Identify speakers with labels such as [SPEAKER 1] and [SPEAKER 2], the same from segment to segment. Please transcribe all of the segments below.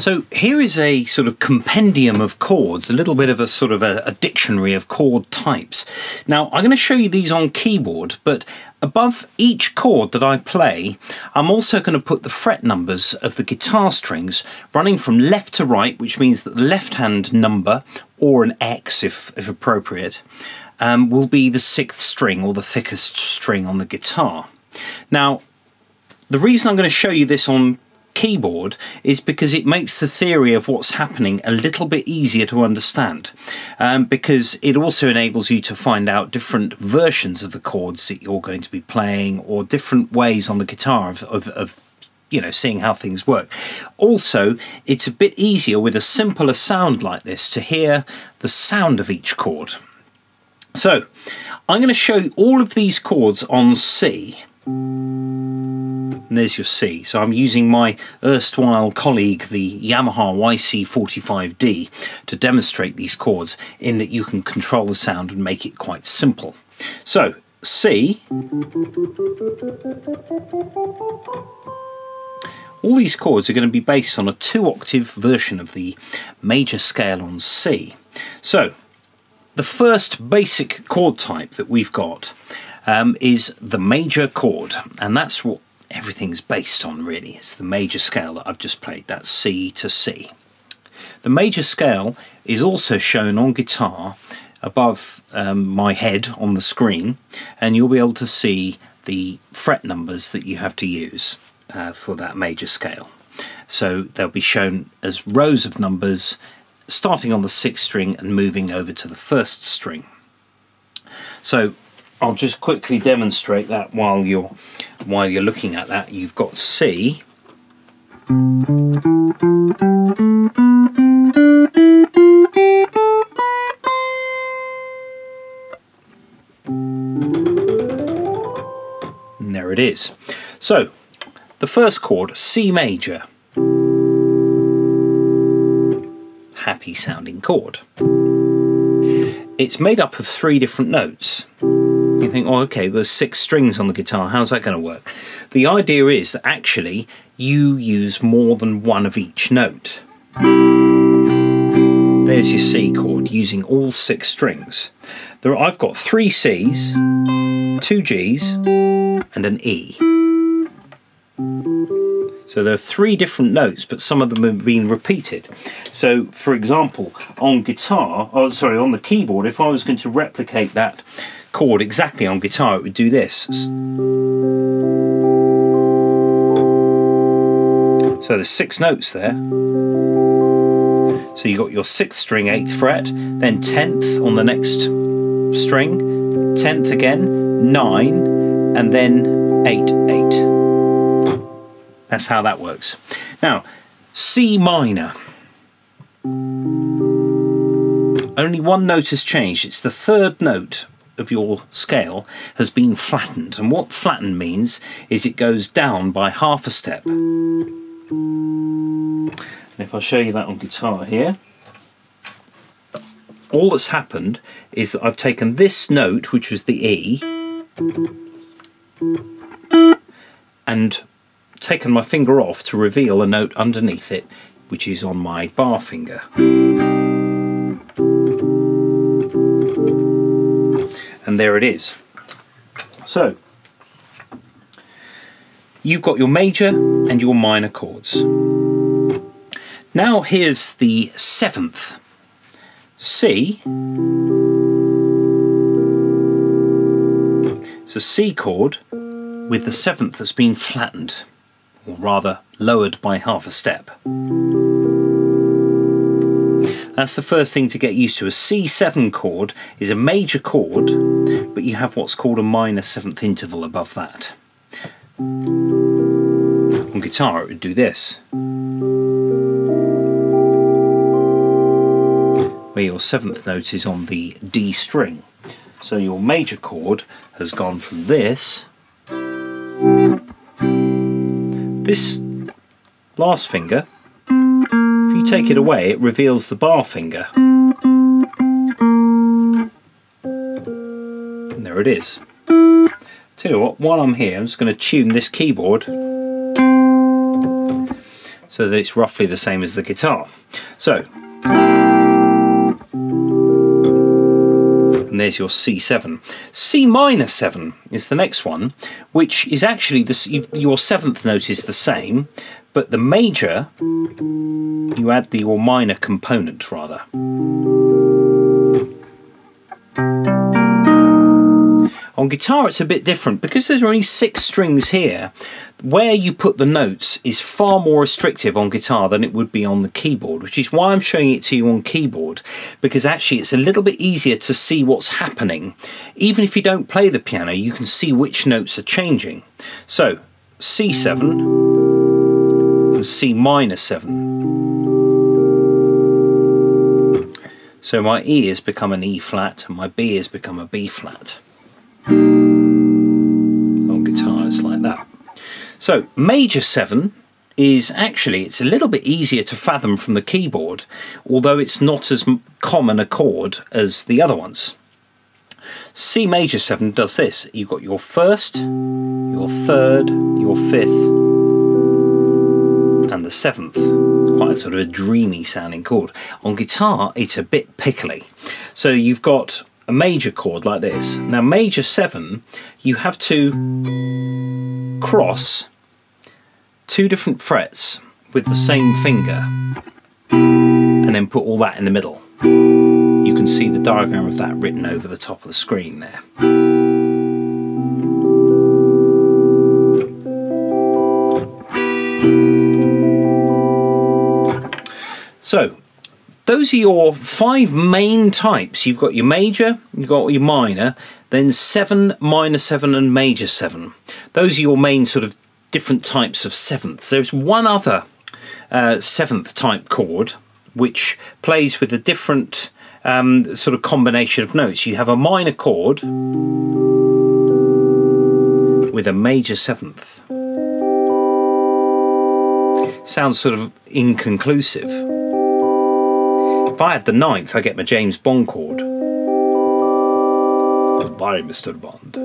[SPEAKER 1] So here is a sort of compendium of chords, a little bit of a sort of a, a, dictionary of chord types. Now I'm going to show you these on keyboard, but above each chord that I play, I'm also going to put the fret numbers of the guitar strings running from left to right, which means that the left hand number, or an X if, if appropriate, um, will be the sixth string or the thickest string on the guitar. Now, the reason I'm going to show you this on keyboard is because it makes the theory of what's happening a little bit easier to understand um, because it also enables you to find out different versions of the chords that you're going to be playing or different ways on the guitar of, of, of you know seeing how things work. Also it's a bit easier with a simpler sound like this to hear the sound of each chord. So I'm going to show you all of these chords on C and there's your C. So I'm using my erstwhile colleague, the Yamaha YC45D, to demonstrate these chords in that you can control the sound and make it quite simple. So C, all these chords are going to be based on a two octave version of the major scale on C. So the first basic chord type that we've got um, is the major chord, and that's what everything's based on really. It's the major scale that I've just played, that C to C. The major scale is also shown on guitar above um, my head on the screen and you'll be able to see the fret numbers that you have to use uh, for that major scale. So they'll be shown as rows of numbers starting on the sixth string and moving over to the first string. So I'll just quickly demonstrate that while you're while you're looking at that. You've got C. And there it is. So, the first chord, C major. Happy sounding chord. It's made up of three different notes. You think, oh, okay, there's six strings on the guitar. How's that going to work? The idea is that actually you use more than one of each note. There's your C chord using all six strings. There, I've got three C's, two G's, and an E. So there are three different notes, but some of them have been repeated. So, for example, on guitar, oh, sorry, on the keyboard, if I was going to replicate that chord exactly on guitar, it would do this. So there's six notes there. So you got your sixth string, eighth fret, then tenth on the next string, tenth again, nine, and then eight, eight. That's how that works. Now, C minor. Only one note has changed. It's the third note of your scale has been flattened. And what flattened means is it goes down by half a step. And if I show you that on guitar here, all that's happened is that I've taken this note, which was the E, and taken my finger off to reveal a note underneath it, which is on my bar finger. And there it is. So, you've got your major and your minor chords. Now here's the seventh. C. It's a C chord with the seventh that's been flattened, or rather lowered by half a step. That's the first thing to get used to. A C7 chord is a major chord, but you have what's called a minor seventh interval above that. On guitar it would do this. Where your seventh note is on the D string. So your major chord has gone from this this last finger take it away, it reveals the bar finger. And there it is. Tell you what, while I'm here, I'm just going to tune this keyboard. So that it's roughly the same as the guitar. So, and there's your C7. C minor 7 is the next one, which is actually the, your seventh note is the same, but the major, you add the or minor component rather. On guitar it's a bit different. Because there's only six strings here where you put the notes is far more restrictive on guitar than it would be on the keyboard which is why I'm showing it to you on keyboard because actually it's a little bit easier to see what's happening. Even if you don't play the piano you can see which notes are changing. So C7 and C minor 7 so my E has become an E flat and my B has become a B flat on guitars like that. So major 7 is actually, it's a little bit easier to fathom from the keyboard, although it's not as common a chord as the other ones. C major 7 does this. You've got your first, your third, your fifth, and the seventh. Quite a sort of a dreamy sounding chord. On guitar, it's a bit pickly. So you've got a major chord like this. Now major 7, you have to cross two different frets with the same finger and then put all that in the middle. You can see the diagram of that written over the top of the screen there. So, those are your five main types. You've got your major, you've got your minor, then 7, minor 7 and major 7. Those are your main sort of different types of sevenths. There's one other uh, seventh type chord which plays with a different um, sort of combination of notes. You have a minor chord with a major seventh. Sounds sort of inconclusive. If I had the ninth, I get my James Bond chord. Goodbye, Mr. Bond.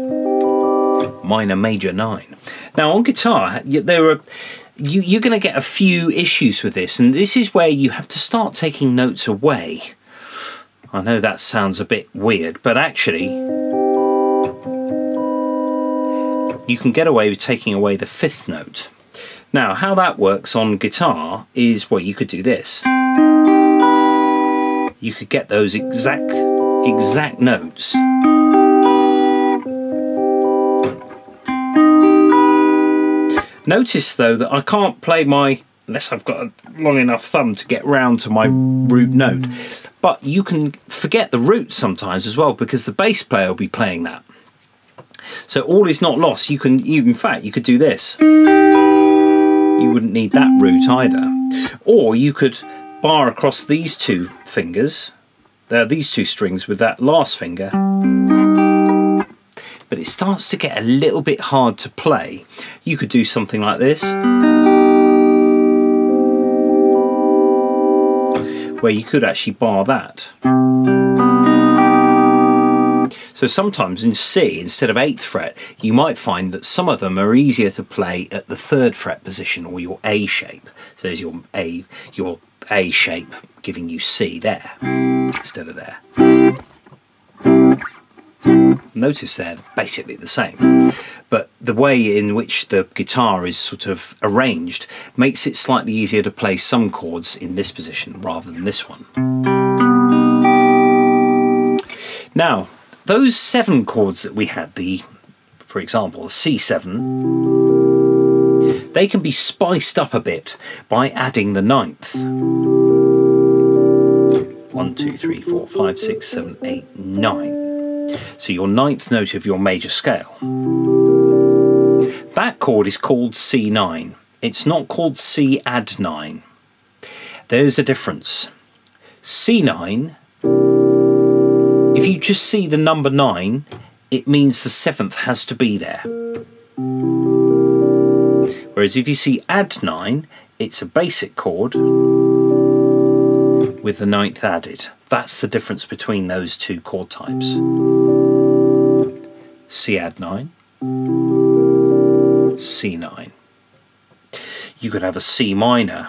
[SPEAKER 1] Minor, major, nine. Now on guitar, there are you, you're going to get a few issues with this, and this is where you have to start taking notes away. I know that sounds a bit weird, but actually, you can get away with taking away the fifth note. Now, how that works on guitar is, well, you could do this you could get those exact exact notes Notice though that I can't play my, unless I've got a long enough thumb to get round to my root note, but you can forget the root sometimes as well because the bass player will be playing that. So all is not lost. You can, you, in fact, you could do this. You wouldn't need that root either. Or you could bar across these two fingers, are these two strings with that last finger, but it starts to get a little bit hard to play. You could do something like this, where you could actually bar that. So sometimes in C, instead of 8th fret, you might find that some of them are easier to play at the 3rd fret position or your A shape. So there's your A, your a shape giving you C there instead of there. Notice they're basically the same, but the way in which the guitar is sort of arranged makes it slightly easier to play some chords in this position rather than this one. Now, those seven chords that we had, the, for example, C7, they can be spiced up a bit by adding the ninth. One, two, three, four, five, six, seven, eight, nine. So your ninth note of your major scale. That chord is called C9. It's not called C add 9. There's a difference. C9, if you just see the number 9, it means the seventh has to be there. Whereas if you see add 9, it's a basic chord with the ninth added. That's the difference between those two chord types. C add 9, C9. you could have a C minor,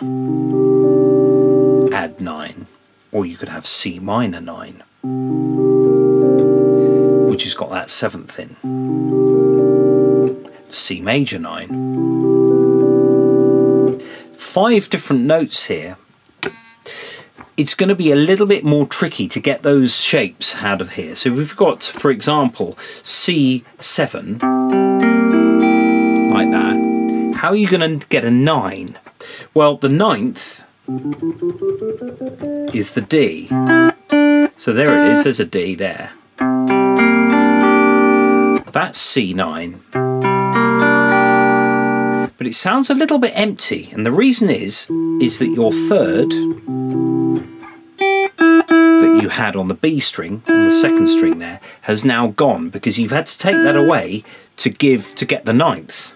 [SPEAKER 1] add 9, or you could have C minor 9, which has got that 7th in. C major 9. Five different notes here. It's going to be a little bit more tricky to get those shapes out of here. So we've got, for example, C7, like that. How are you going to get a 9? Well, the ninth is the D. So there it is, there's a D there. That's C9. But it sounds a little bit empty, and the reason is, is that your third that you had on the B string, on the second string there, has now gone because you've had to take that away to give to get the ninth.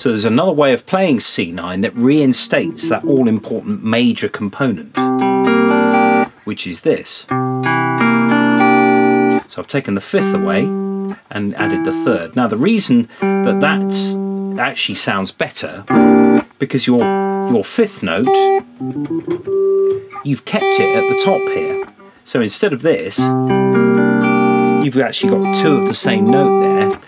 [SPEAKER 1] So there's another way of playing C9 that reinstates that all-important major component, which is this. So I've taken the fifth away and added the third. Now the reason that that's actually sounds better because your your fifth note you've kept it at the top here. So instead of this you've actually got two of the same note there.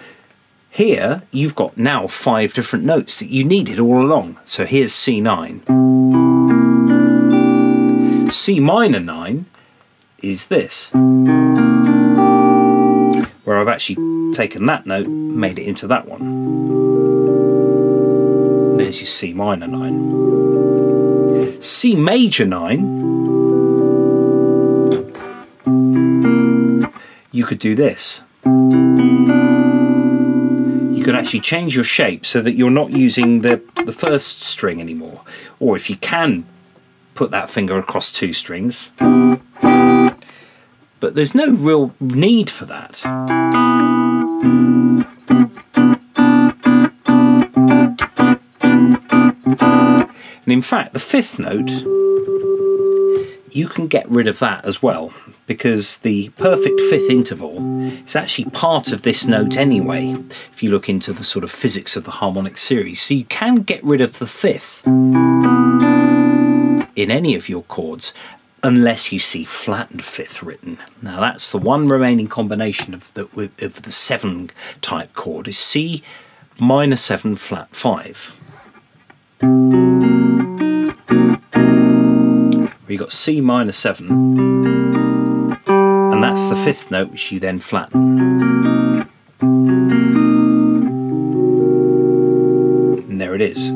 [SPEAKER 1] Here you've got now five different notes that you needed all along. So here's C9. C minor 9 is this where I've actually taken that note, made it into that one. There's your C minor 9. C major 9, you could do this. You could actually change your shape so that you're not using the, the first string anymore. Or if you can put that finger across two strings, but there's no real need for that. And in fact, the fifth note, you can get rid of that as well, because the perfect fifth interval is actually part of this note anyway, if you look into the sort of physics of the harmonic series. So you can get rid of the fifth in any of your chords unless you see flat and fifth written. Now that's the one remaining combination of the of the seven type chord is C minor seven flat five. We've got C minor seven, and that's the fifth note which you then flatten. And there it is.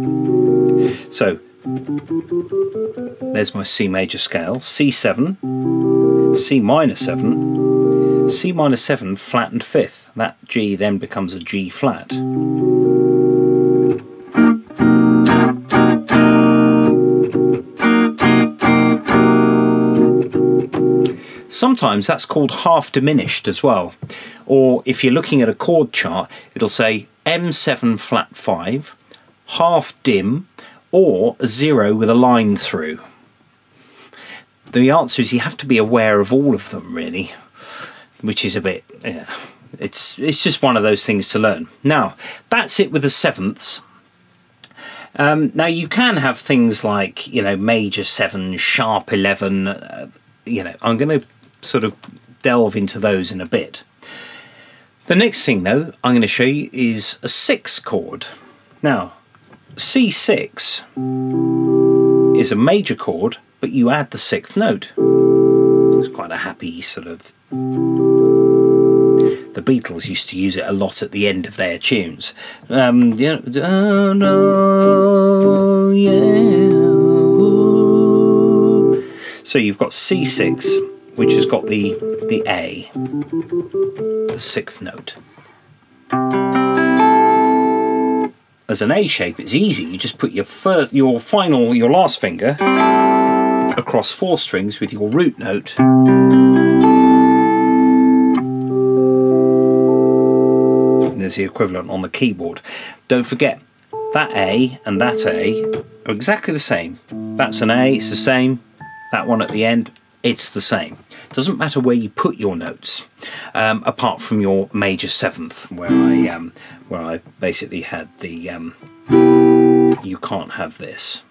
[SPEAKER 1] So there's my C major scale, C7, C minor 7, C minor 7 flattened fifth. That G then becomes a G flat. Sometimes that's called half diminished as well. Or if you're looking at a chord chart, it'll say M7 flat 5, half dim, or a zero with a line through? The answer is you have to be aware of all of them, really, which is a bit, yeah, it's, it's just one of those things to learn. Now, that's it with the sevenths. Um, now, you can have things like, you know, major 7, sharp 11, uh, you know, I'm going to sort of delve into those in a bit. The next thing, though, I'm going to show you is a 6 chord. Now, C6 is a major chord, but you add the sixth note. It's quite a happy sort of. The Beatles used to use it a lot at the end of their tunes. Um, oh, no, yeah. So you've got C6, which has got the the A, the sixth note as an A shape, it's easy. You just put your first, your final, your last finger across four strings with your root note. And there's the equivalent on the keyboard. Don't forget, that A and that A are exactly the same. That's an A, it's the same. That one at the end, it's the same. Doesn't matter where you put your notes, um, apart from your major seventh, where I um, where I basically had the um, you can't have this.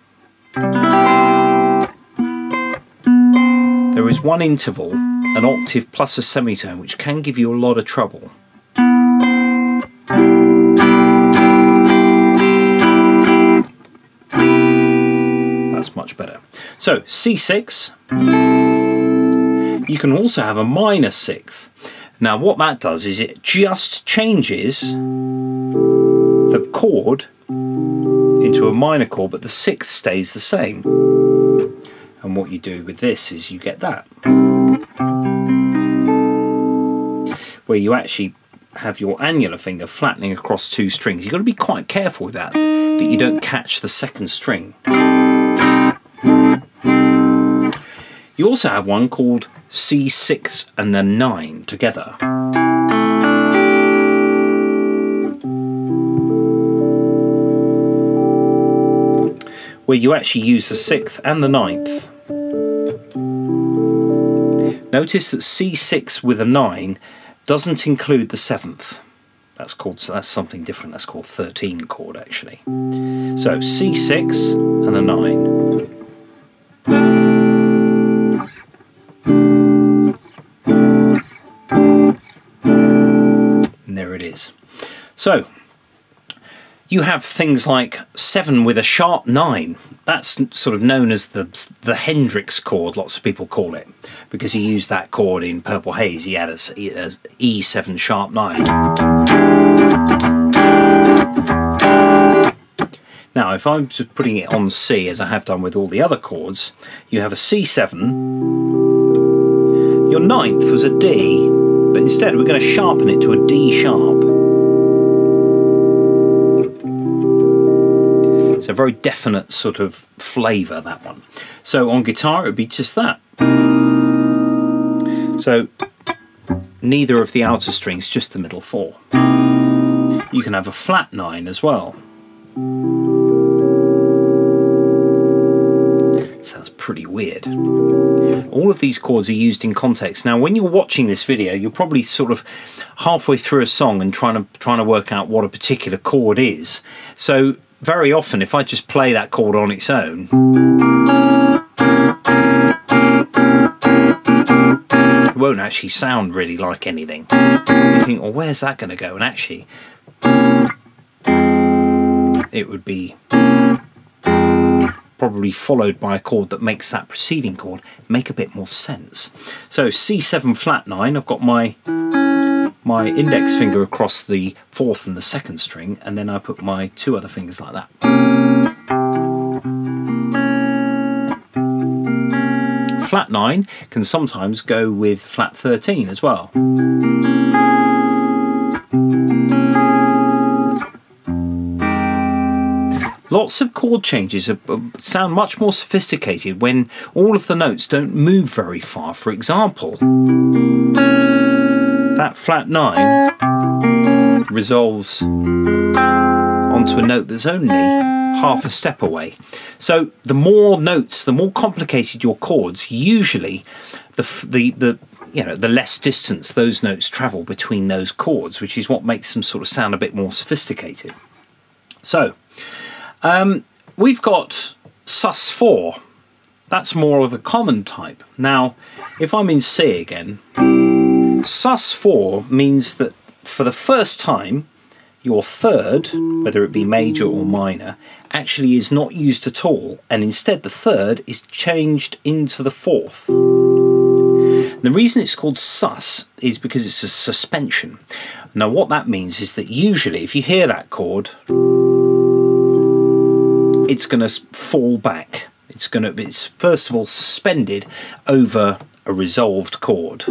[SPEAKER 1] There is one interval, an octave plus a semitone, which can give you a lot of trouble. That's much better. So C6, you can also have a minor sixth. Now what that does is it just changes chord into a minor chord, but the sixth stays the same. And what you do with this is you get that. Where you actually have your annular finger flattening across two strings. You've got to be quite careful with that, that you don't catch the second string. You also have one called C6 and a 9 together. Where you actually use the 6th and the ninth. Notice that C6 with a 9 doesn't include the 7th. That's called that's something different. That's called 13 chord actually. So C6 and a 9. there it is So, you have things like 7 with a sharp 9. That's sort of known as the the Hendrix chord, lots of people call it, because he used that chord in Purple Haze. He had a, a E7 sharp 9. Now, if I'm just putting it on C, as I have done with all the other chords, you have a C7, your ninth was a D, but instead we're going to sharpen it to a D sharp. A very definite sort of flavour, that one. So on guitar, it would be just that. So neither of the outer strings, just the middle four. You can have a flat nine as well. Sounds pretty weird. All of these chords are used in context. Now, when you're watching this video, you're probably sort of halfway through a song and trying to trying to work out what a particular chord is. So very often, if I just play that chord on its own, it won't actually sound really like anything. You think, well, where's that going to go? And actually, it would be probably followed by a chord that makes that preceding chord make a bit more sense. So C7 flat 9, I've got my my index finger across the fourth and the second string and then I put my two other fingers like that. Flat 9 can sometimes go with flat 13 as well. Lots of chord changes um, sound much more sophisticated when all of the notes don't move very far. For example, that flat 9 resolves onto a note that's only half a step away. So the more notes, the more complicated your chords, usually the, the, the you know, the less distance those notes travel between those chords, which is what makes them sort of sound a bit more sophisticated. So, um, we've got sus4. That's more of a common type. Now, if I'm in C again, sus4 means that for the first time, your third, whether it be major or minor, actually is not used at all, and instead the third is changed into the fourth. The reason it's called sus is because it's a suspension. Now what that means is that usually if you hear that chord, it's going to fall back. It's going to it's first of all suspended over a resolved chord.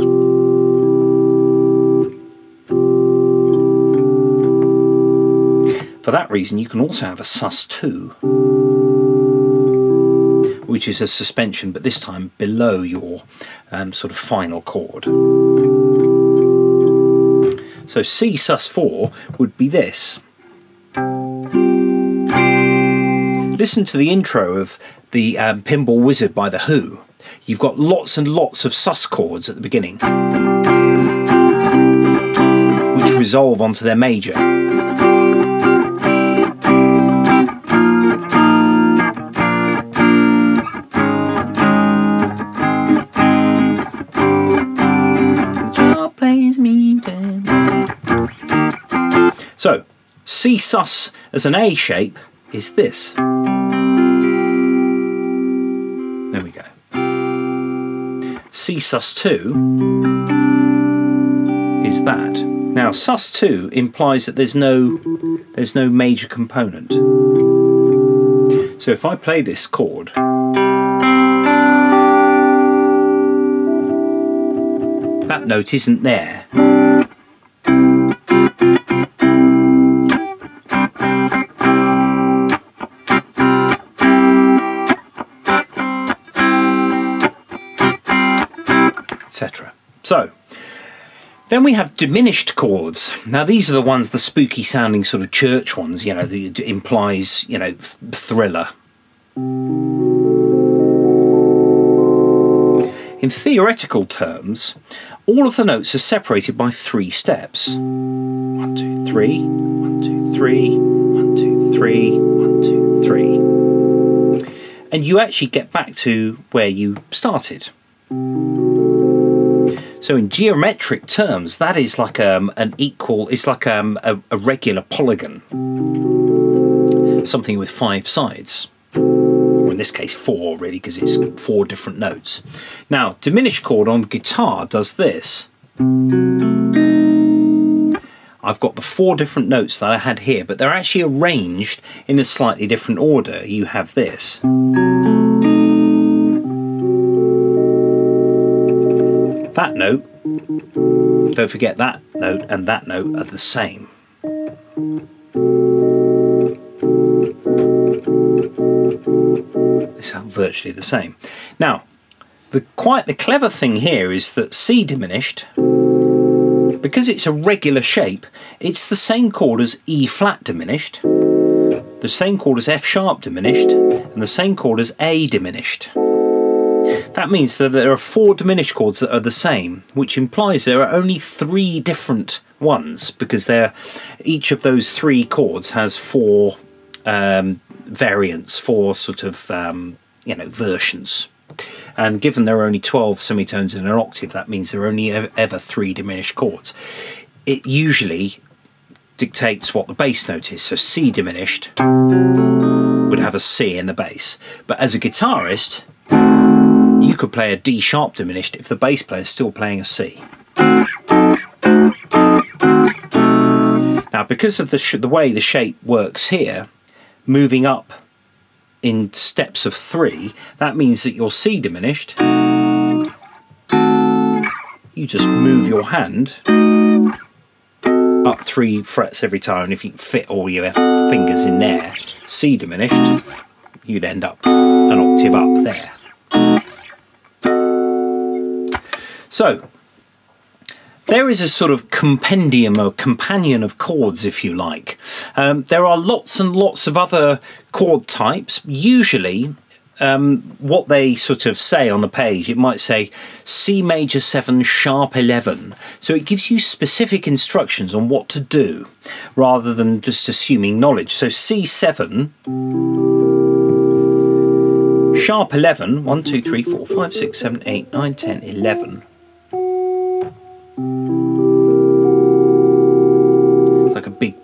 [SPEAKER 1] For that reason, you can also have a sus2, which is a suspension, but this time below your um, sort of final chord. So C sus4 would be this. Listen to the intro of the um, Pinball Wizard by The Who. you've got lots and lots of sus chords at the beginning, which resolve onto their major. C sus as an A shape is this. There we go. C sus 2 is that. Now sus 2 implies that there's no there's no major component. So if I play this chord that note isn't there. Etc. So, then we have diminished chords. Now, these are the ones, the spooky sounding sort of church ones, you know, that implies, you know, th thriller. In theoretical terms, all of the notes are separated by three steps. One, two, three, one, two, three, one, two, three, one, two, three. And you actually get back to where you started. So in geometric terms, that is like um, an equal, it's like um, a, a regular polygon. Something with five sides. Or in this case, four really, because it's four different notes. Now, diminished chord on guitar does this. I've got the four different notes that I had here, but they're actually arranged in a slightly different order. You have this. That note, don't forget that note and that note are the same. They sound virtually the same. Now, the quite the clever thing here is that C diminished, because it's a regular shape, it's the same chord as E flat diminished, the same chord as F sharp diminished, and the same chord as A diminished. That means that there are four diminished chords that are the same, which implies there are only three different ones because they're, each of those three chords has four um, variants, four sort of um, you know versions. And given there are only 12 semitones in an octave, that means there are only ever three diminished chords. It usually dictates what the bass note is. So C diminished would have a C in the bass. But as a guitarist, you could play a D sharp diminished if the bass player is still playing a C. Now, because of the, the way the shape works here, moving up in steps of three, that means that your C diminished, you just move your hand up three frets every time, and if you fit all your fingers in there, C diminished, you'd end up an octave up there. So, there is a sort of compendium or companion of chords, if you like. Um, there are lots and lots of other chord types. Usually, um, what they sort of say on the page, it might say C major 7 sharp 11. So it gives you specific instructions on what to do rather than just assuming knowledge. So C7 sharp 11, 1, 2, 3, 4, 5, 6, 7, 8, 9, 10, 11.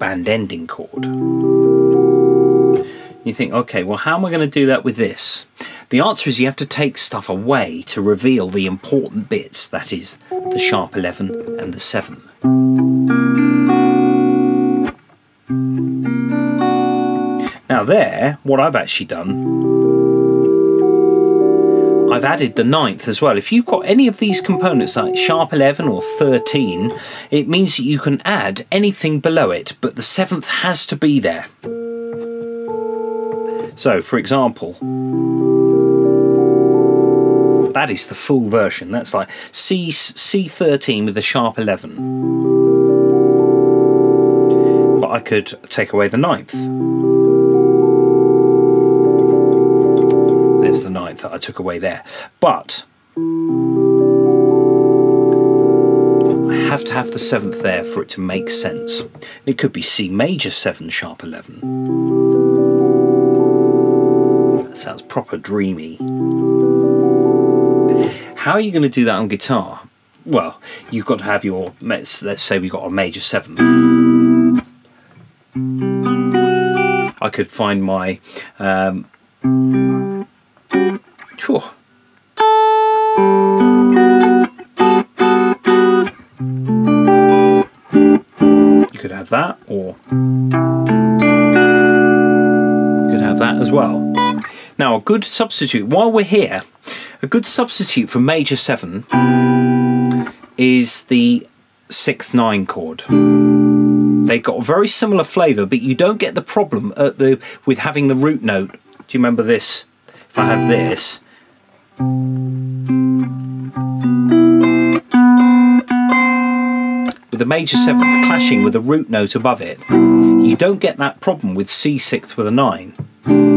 [SPEAKER 1] Band ending chord. You think, okay, well, how am I going to do that with this? The answer is you have to take stuff away to reveal the important bits, that is, the sharp 11 and the 7. Now there, what I've actually done I've added the ninth as well. If you've got any of these components like sharp 11 or 13, it means that you can add anything below it, but the seventh has to be there. So, for example, that is the full version. That's like C, C13 with a sharp 11. But I could take away the ninth. That I took away there. But I have to have the seventh there for it to make sense. It could be C major 7 sharp 11. That sounds proper dreamy. How are you going to do that on guitar? Well, you've got to have your, let's, let's say we've got a major 7th. I could find my um, as well. Now, a good substitute, while we're here, a good substitute for major 7 is the 6 9 chord. They've got a very similar flavour, but you don't get the problem at the with having the root note. Do you remember this? If I have this, with the major seventh clashing with a root note above it, you don't get that problem with C sixth with a nine.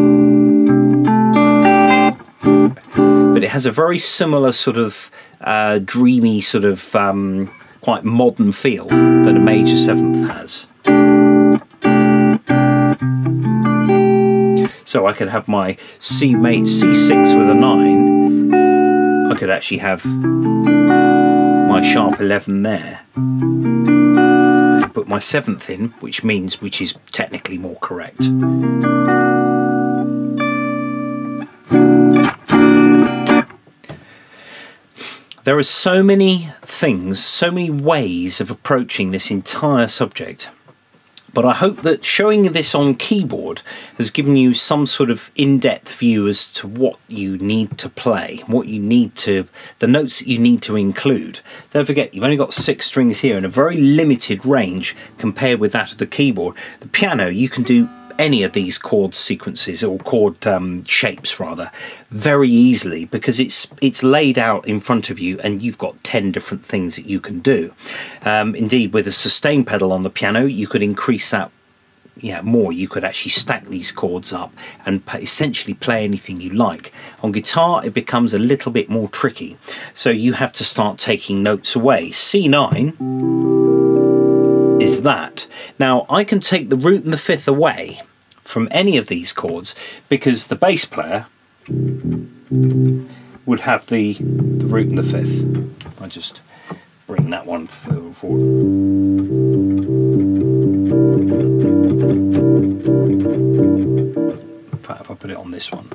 [SPEAKER 1] But it has a very similar sort of uh, dreamy, sort of um, quite modern feel that a major seventh has. So I could have my C mate C6 with a 9. I could actually have my sharp 11 there. Put my 7th in, which means which is technically more correct. There are so many things, so many ways of approaching this entire subject. But I hope that showing this on keyboard has given you some sort of in-depth view as to what you need to play, what you need to, the notes that you need to include. Don't forget, you've only got six strings here in a very limited range compared with that of the keyboard. The piano, you can do any of these chord sequences or chord um, shapes rather very easily because it's it's laid out in front of you and you've got 10 different things that you can do um, indeed with a sustain pedal on the piano you could increase that yeah, more, you could actually stack these chords up and essentially play anything you like. On guitar, it becomes a little bit more tricky. So you have to start taking notes away. C9 is that. Now, I can take the root and the fifth away from any of these chords because the bass player would have the, the root and the fifth. I just bring that one forward. In fact, if I put it on this one.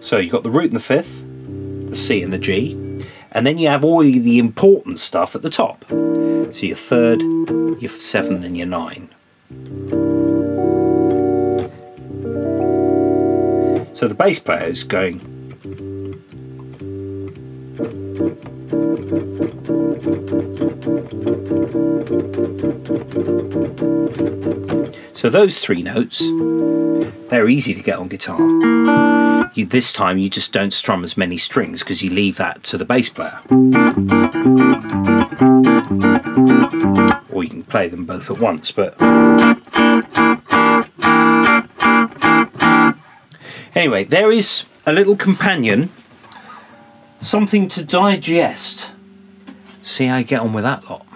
[SPEAKER 1] So you've got the root and the fifth, the C and the G, and then you have all the important stuff at the top. So your third, your seventh, and your nine. So the bass player is going So those three notes, they're easy to get on guitar. You, this time you just don't strum as many strings because you leave that to the bass player. Or you can play them both at once, but... Anyway, there is a little companion, something to digest. See how I get on with that lot.